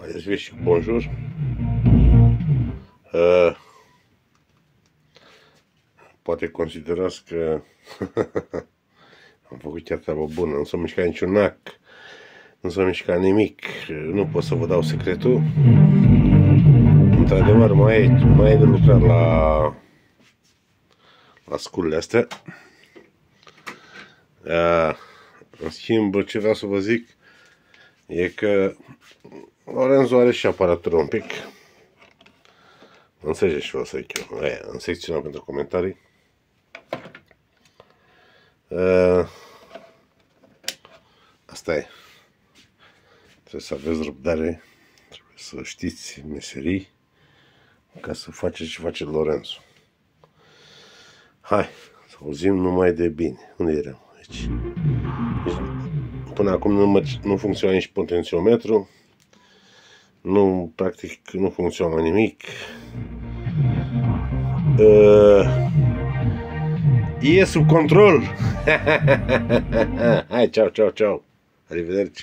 Haideți vezi și cu bonjour. Uh, poate considerați că am făcut chiar treabă bună, nu s-a mișcat niciun nac, nu s-a mișcat nimic, nu pot să vă dau secretul. Într-adevăr, mai e, mai e de lucrat la, la sculele astea. Uh, în schimb, ce vreau să vă zic e că Lorenzo are și aparatură un pic. Înțelegeți și vă să zic eu. Aia, în secțiunea pentru comentarii. Uh, asta e. Trebuie să aveți răbdare, trebuie să știți meserii ca să faceți ce face Lorenzo. Hai, să auzim numai de bine. Unde eram? Aici. Deci, până acum nu, nu funcționa nici potențiometru. Nu, practic, nu funcționa nimic. Uh, e sub control. Hai, ceau, ceau, ceau. Arrivederci.